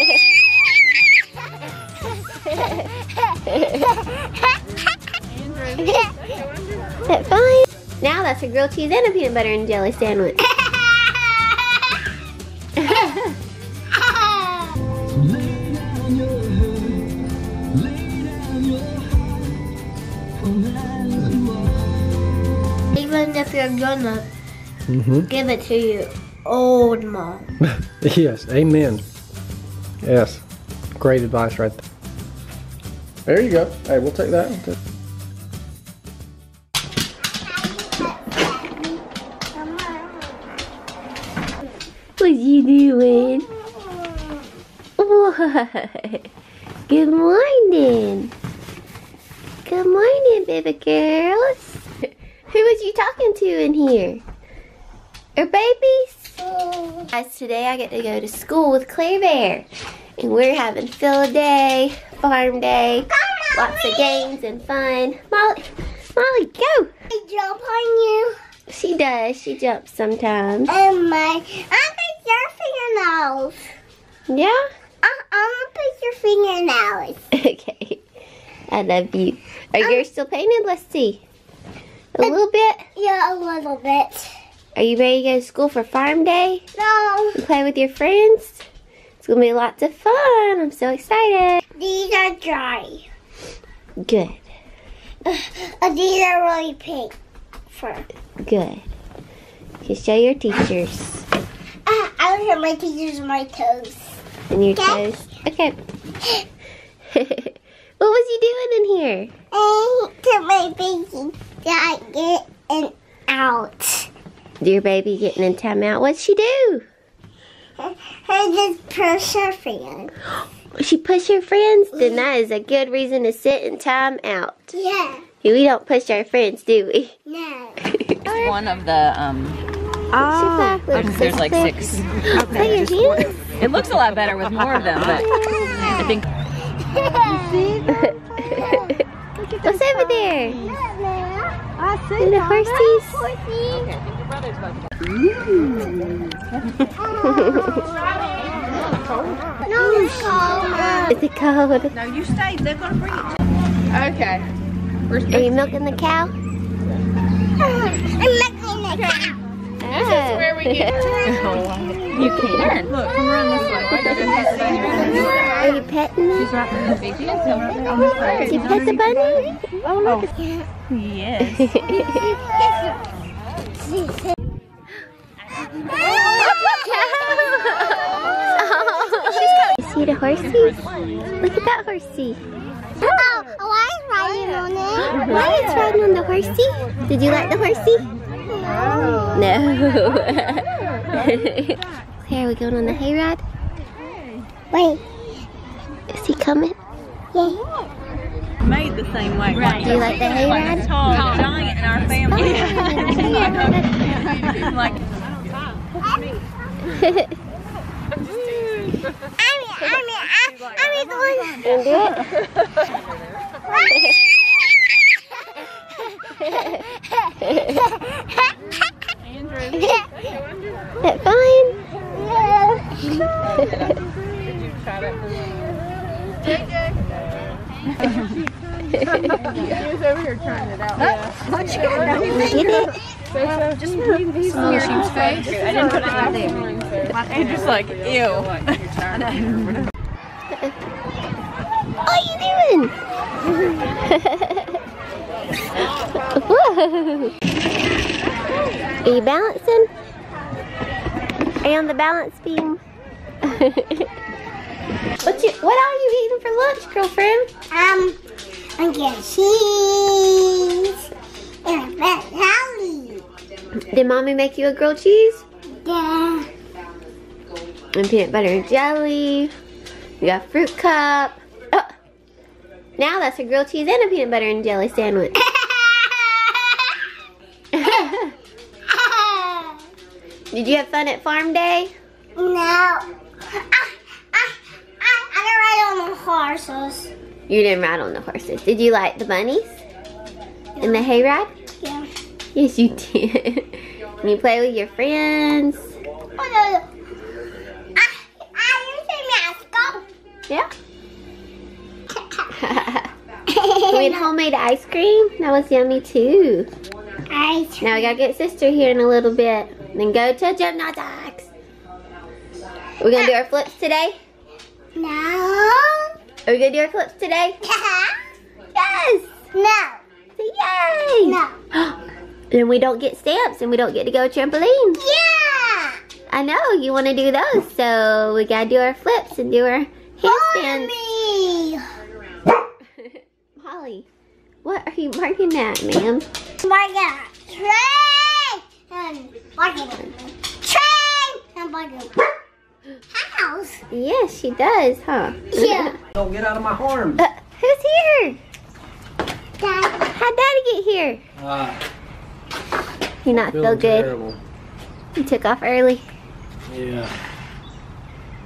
Is that fine? Now that's a grilled cheese and a peanut butter and jelly sandwich. Even if you're gonna Mm-hmm. give it to you, old mom. Yes, amen. Yes. Great advice right there. There you go. Hey, we'll take that. We'll take- What you doing? What? Good morning. Good morning, baby girls. Who was you talking to in here? Are babies? Guys, today I get to go to school with Klaire Bear. And we're having field day, farm day, lots of games and fun. Molly, Molly, go. I jump on you She does. She jumps sometimes. and my I'm pick your fingernails. Yeah? I, I'm gonna pick your fingernails. Okay. I love you. Are you um, still painted? Let's see. A uh, little bit. Yeah, a little bit. Are you ready to go to school for farm day? No, And play with your friends? It's gonna be lots of fun. I'm so excited. these are dry. Good. Uh, these are really pink. For Good. You show your teachers uh, I look at my teachers my toes. and your toes. Okay. what was you doing in here? And to my baby that get and out. Your baby getting in timeout. What'd she do? Her just push her finger. She push her friends? Then that is a good reason to sit in time out. Yeah. We don't push our friends, do we? No. one of the um Oh, there's, there's like six Play your hands. it looks a lot better with more of them but i think What's over there? I see the horsies. No, it's cold. Is it cold? no you stay they're gonna bring it Okay. Are you milking the cow? I'm making a cow. Oh. Where we get you can look come around this way Are you petting it? Did you pet the bunny? Oh, look. Oh. yes You see the horsey? Look at that horsey. Oh, why is riding on it? Why is riding on the horsey? Did you like the horsey? No. Klaire, are we going on the hayride? Wait. Is he coming? Yeah. Made the same way right Do you like the hayride? tall giant in our family like I'm I'm I'm, I'm the one. And do it? That fine? He was over here trying it out. Yeah. Get it? Just move these Miriam's face. i didn't put it in there and just like ew What are you doing? Are you balancing? Are you on the balance beam? What's your, what are you eating for lunch, girlfriend? Um, I'm getting cheese and a fat salad. Did mommy make you a grilled cheese? Yeah. And peanut butter and jelly. You got fruit cup. Oh. Now that's a grilled cheese and a peanut butter and jelly sandwich. Did you have fun at farm day? no. I, I, I, I don't ride on the horses. You didn't ride on the horses. Did you like the bunnies? In the hayride? Yeah. Yes, you did. And you play with your friends. Oh, no, no. I, I, you see me at school. Yeah. we made homemade ice cream. That was yummy too. Ice cream. Now we gotta get sister here in a little bit. Then go to gymnastics. We're gonna do our flips today. No. Are we gonna do our flips today? Yes! no. Yay! No. Then we don't get stamps and we don't get to go trampoline. Yeah. I know you want to do those, so we gotta do our flips and do our handstands. Me. Molly, what are you marking at, ma'am? My God. Train and bucket. Train and bucket. House. Yes, she does, huh? Yeah. Don't get out of my arms. Uh, who's here? Dad. How'd Daddy get here? Ah, You not feel feeling good? terrible. You took off early. Yeah.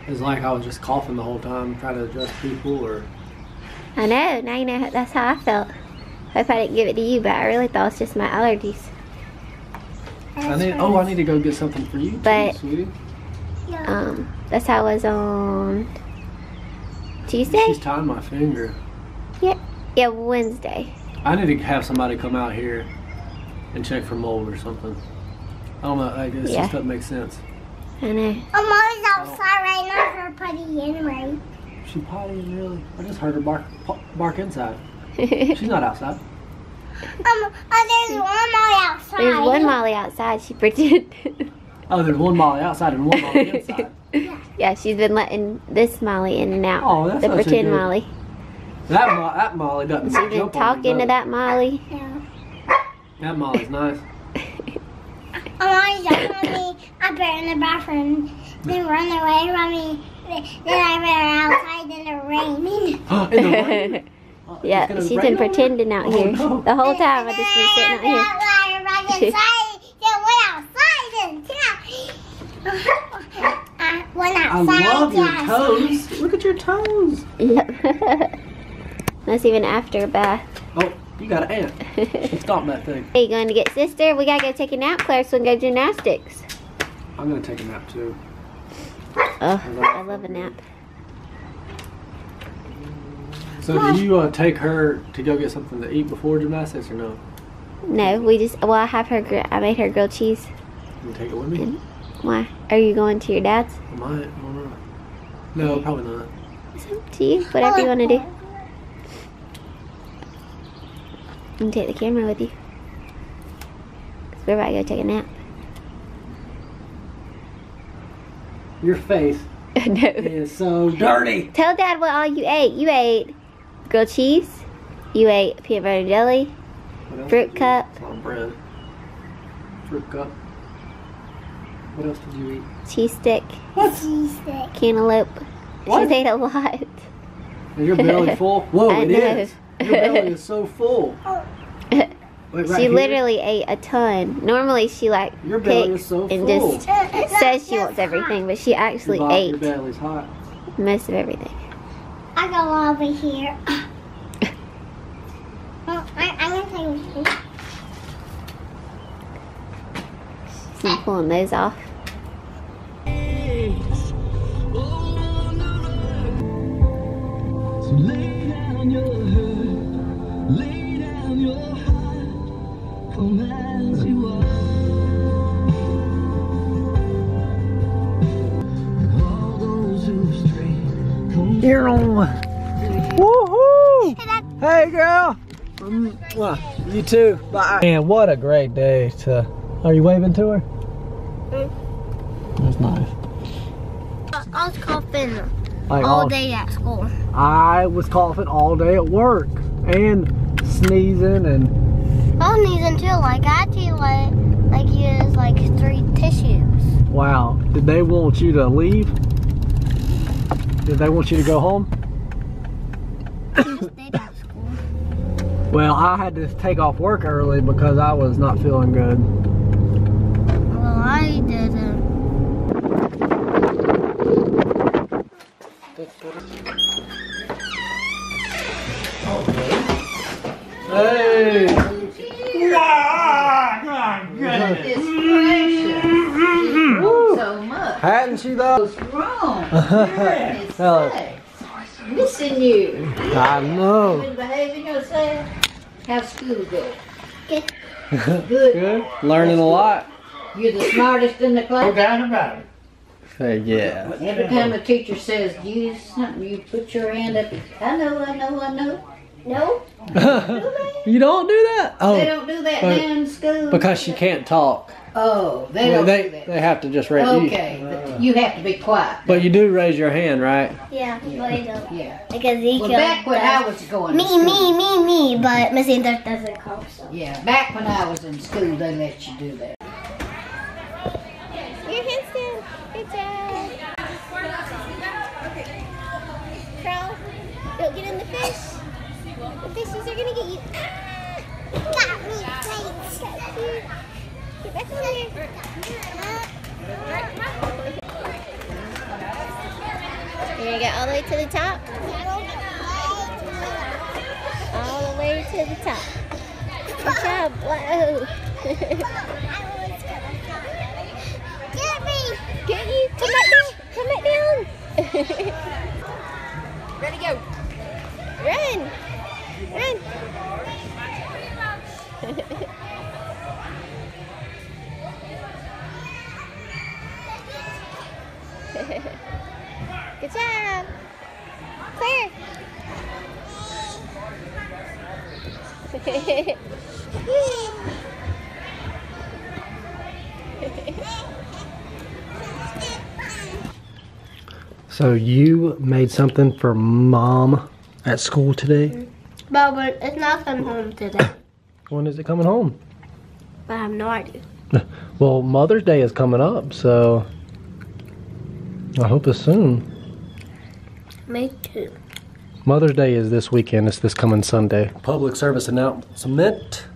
It's like I was just coughing the whole time, trying to address people or. I know. Now you know. how- That's how I felt. Hope I didn't give it to you, but I really thought it was just my allergies. I need. Oh, I need to go get something for you, too, But- sweetie. Um, that's how I was on Tuesday. She's tying my finger. Yeah, yeah, Wednesday. I need to have somebody come out here and check for mold or something. I don't know. I guess Yeah. just doesn't make sense. I know. I'm always outside right now for putty anyway. She pottying really? I just heard her bark, bark inside. She's not outside. Um, oh, there's one more outside. There's one Molly outside. She pretended. Oh, there's one Molly outside and one Molly inside. yeah, she's been letting this Molly in and out. Oh, that's the not so pretend good. Molly. That, Mo- that Molly doesn't She's been jump on me, talking to that Molly. Yeah. That Molly's nice. I'm always out on me. I put her in the bathroom, then run away from me. Then I put her outside in the rain. In the rain? Oh, it's Yeah, gonna she's rain been pretending out Oh, here. no. The whole time I've just been sitting out here. Then I went inside. Then went outside and I went I outside. love your toes. Look at your toes. That's even after a bath. Oh, you got an ant. Stop that thing. Are you going to get sister? We gotta go take a nap, Klaire, so we can go gymnastics. I'm gonna take a nap too. Oh, I love a nap. So do you uh, take her to go get something to eat before gymnastics or no? No, we just, well, I have her, I made her grilled cheese. You take it with me? Mm-hmm. Why? Are you going to your dad's? I might. Don't know. No, probably not. It's up to you. Whatever you want to do. You can take the camera with you. Cause we're about to go take a nap. Your face no. is so dirty. Tell dad what all you ate. You ate grilled cheese. You ate peanut butter and jelly. What else Fruit cup. It's on bread. Fruit cup. What else did you eat? cheese stick, Cheese stick. cantaloupe. What? She's ate a lot. Is your belly full? Whoa, I it know. is. Your belly is so full. Oh. Wait, right she here? literally ate a ton. Normally she like Your belly picks is so and full. just says she wants everything, but she actually your, bo- your ate belly's hot. most of everything. I go over here. Oh, I, I'm gonna take a So I'm pulling those off. So lay down your hurt, lay down your heart, come as you are. And all those who stray, come You're on. Woohoo! Hey, girl. Mm, mwah. You too. Bye. Man, what a great day to. Are you waving to her? Mm. That's nice. I was coughing Like all day at school. I was coughing all day at work and sneezing and I was sneezing too. Like I had to like like use like three tissues. wow. Did they want you to leave? Did they want you to go home? Stayed at school. Well, I had to take off work early because I was not feeling good. Well, I didn't. Hey! So much. Hadn't she though? What's wrong? Hello. missing you. I know. Been behaving yourself. How's school go? Good. Good. Good. Learning a lot. You're the smartest in the class. No doubt about it. Hey, yeah. Every time a teacher says use something, you put your hand up. I know, I know, I know. No. you don't do that? Oh, They don't do that but- down in school. because she can't talk. Oh, they don't do They, that. they have to just raise you. Okay, but you have to be quiet. But you do raise your hand, right? Yeah, but I don't. Yeah. Like Ezekiel. Well, back when I was going to Me, school. me, me, me, but Miss Anders doesn't come, so. Yeah, back when I was in school, they let you do that. Your handstand. Good job. Crawl. Don't get in the fish. The get. You're gonna get all the way to the top? All the way to the top. Good job. Whoa. Get me! Get you! Come back down! Come back down! Ready, go! Good job! Clear! So you made something for mom at school today? But, but it's not coming home today. When is it coming home? I have no idea. Well, Mother's Day is coming up, so I hope it's soon. Me too. Mother's Day is this weekend. It's this coming Sunday. Public service announcement.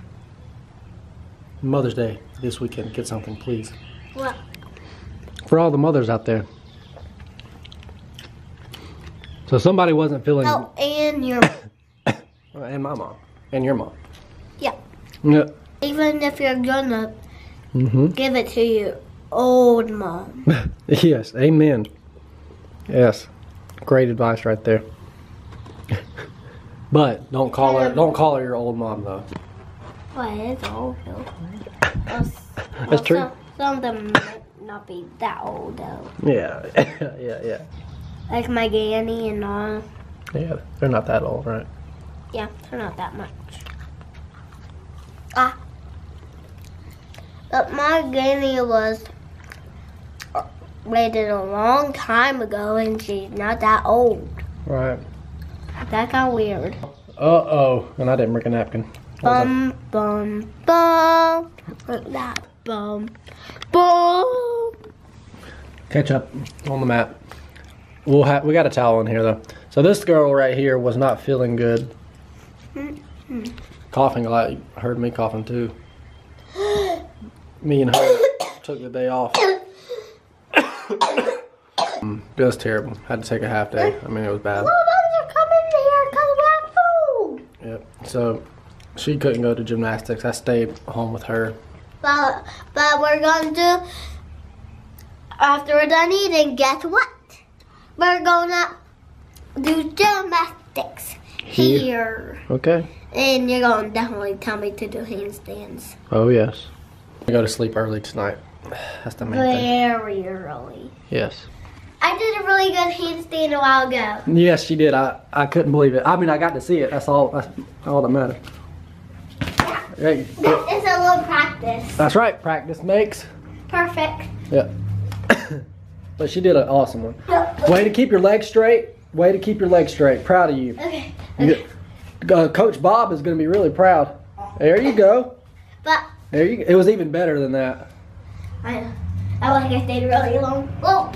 Mother's Day this weekend. Get something, please. What? For all the mothers out there. So somebody wasn't feeling, Oh, and your and my mom, and your mom. Yeah. Yeah. even if you're gonna Mm-hmm. give it to your old mom. Yes. Amen. Yes. Great advice right there. but don't call her. Don't call her your old mom though. Well, it's old though. Well, That's well, true. Some, some of them might not be that old though. Yeah. yeah. Yeah. Like my granny and all. Yeah. They're not that old, right? Yeah, they're not that much. Ah. But my granny was uh, raised a long time ago and she's not that old. Right. That got weird. Uh oh. And I didn't bring a napkin. What was Bum, bum, bum. Like that. Bum, bum. Catch up on the mat. We'll have. We got a towel in here though. So this girl right here was not feeling good. Coughing a lot. You heard me coughing too. Me and her took the day off. Mm, it was terrible. Had to take a half day. I mean, it was bad. Moms are coming here we have food. Yep. So she couldn't go to gymnastics. I stayed home with her. But, but we're going to, do after we're done eating, guess what? We're going to do gymnastics Here. here. Okay. And you're going to definitely tell me to do handstands. Oh yes. I go to sleep early tonight. That's the main thing. Very early. Yes. I did a really good handstand a while ago. Yes, she did. I, I couldn't believe it. I mean, I got to see it. That's all. That's all that matters. Hey, That is a little practice. that's right. Practice makes. Perfect. Yeah. but she did an awesome one. Way to keep your legs straight. Way to keep your legs straight. Proud of you. Okay. You- uh, Coach Bob is going to be really proud. There you go. But There you. It was even better than that. I, I like I stayed really long. Oh,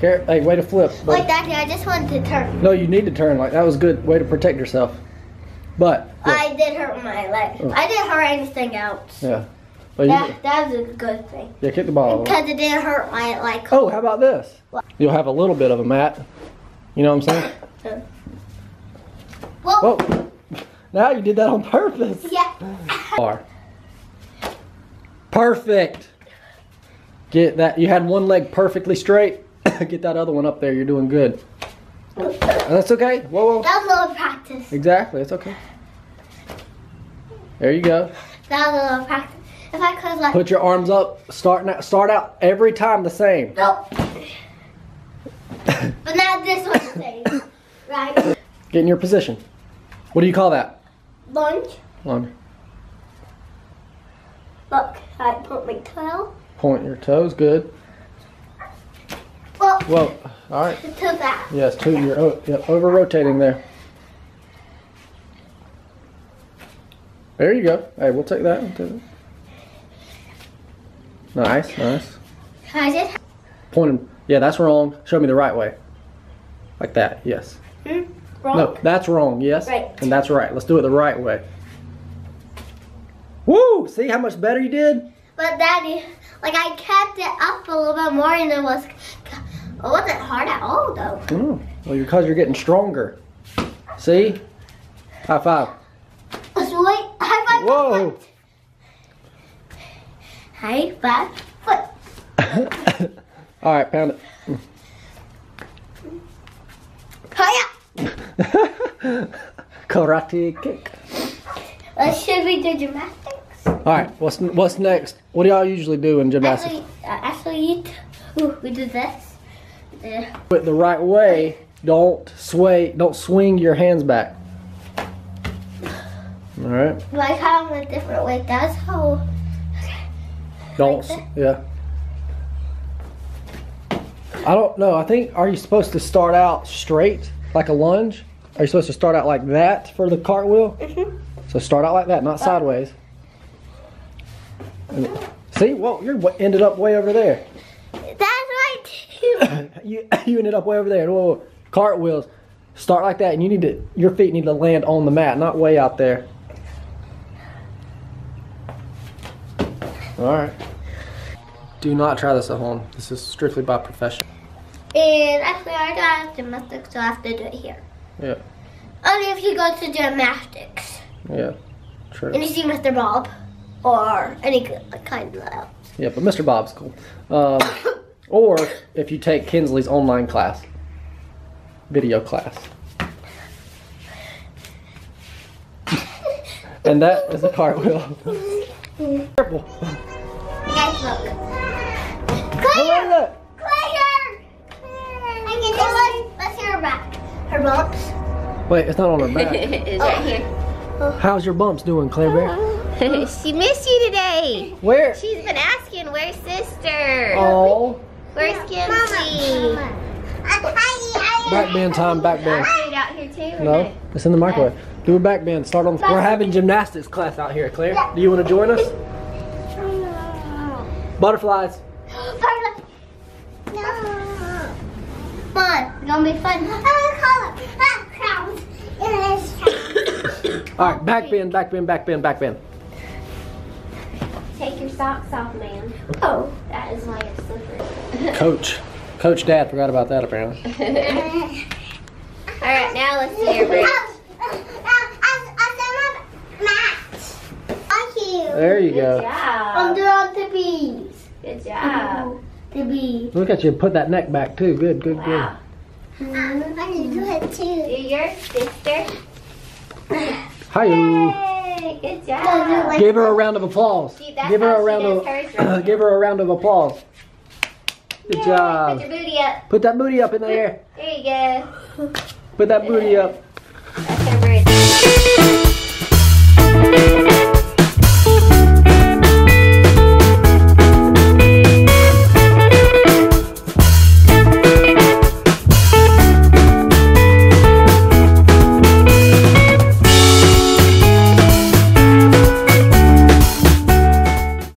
Here, hey, way to flip. like that. I just wanted to turn. No, you need to turn. Like that was a good. Way to protect yourself. But yeah, I did hurt my leg. Oh. I didn't hurt anything else. yeah. But you, That, that was a good thing. yeah, kick the ball. Because it didn't hurt my like. Oh, how about this? You'll have a little bit of a mat. You know what I'm saying? Whoa. Whoa. Now you did that on purpose. Yeah. Are. Perfect. Get that. You had one leg perfectly straight. Get that other one up there. You're doing good. That's okay. Whoa, whoa. That was a little practice. Exactly. It's okay. There you go. That was a little practice. If I could like Put your arms up. Start now, start out every time the same. Nope. but not this one thing. Right? Get in your position. What do you call that? Lunge. Lunge. Look, I put my toe. Point your toes. Good. Well, Whoa. All right. to that. Yes, two. You're yep, over rotating there. There you go. Hey, we'll take that. We'll take that. Nice, nice. I just Point him. Yeah, that's wrong. Show me the right way. Like that. Yes. hmm, wrong. No, that's wrong. Yes. Right. And that's right. Let's do it the right way. Woo! See how much better you did? But daddy, like I kept it up a little bit more and it was, it wasn't hard at all though. Oh, well, because you're getting stronger. See? High five. Sweet. High five. Whoa! High five. Foot. All right, pound it. Karate kick. Uh, should we do gymnastics? All right, what's what's next? What do y'all usually do in gymnastics? Actually, uh, actually, we do this. Do it the right way. Don't sway. Don't swing your hands back. All right. like how in a different way. That's how. Don't. Like Yeah. I don't know. I think are you supposed to start out straight like a lunge? Are you supposed to start out like that for the cartwheel? Mhm. So start out like that, not sideways. And- See, well, you ended up way over there. That's right you you ended up way over there. Whoa, whoa. Cartwheels. Start like that, and you need to your feet need to land on the mat, not way out there. All right. Do not try this at home. This is strictly by profession. And actually, I don't have gymnastics, so I have to do it here. Yeah. Only if you go to gymnastics Yeah. True. and you see Mr. Bob or any kind of else. Yeah, but Mr. Bob's cool. Um, or if you take Kinsley's online class, video class. And that is a cartwheel. Careful. Guys, look. Oh, look. Clear! I can just, let's, let's hear her back. Her bumps. Wait, it's not on her back. it's right oh, here. Oh. How's your bumps doing, Klaire Bear? Oh, she missed you today. Where? She's been asking, where's sister? Oh, Where's Kinsley? back band time, back band. Food out here too? or No, it's in the microwave. Do a back band. Start on. We're having gymnastics class out here, Klaire. Do you want to join us? Butterflies. Firefly. No. Fun. It's gonna be fun. I want to call it crowds. It is crowds. All right, back bend, back bend, back bend, back bend. Take your socks off, man. Oh. That is why your slippers. Coach, Coach Dad forgot about that apparently. All right, now let's see your break. There you Good go. I'm job. doing the bees. Good job. The bees. Look at you. Put that neck back too. Good, good, good. Wow. I can do it too. your sister. Hi. Good job. Give her a round of applause. See, Give her a round of. right. Give her a round of applause. Good Put job. your booty up. Put that booty up in the air. There you go. Put that booty up.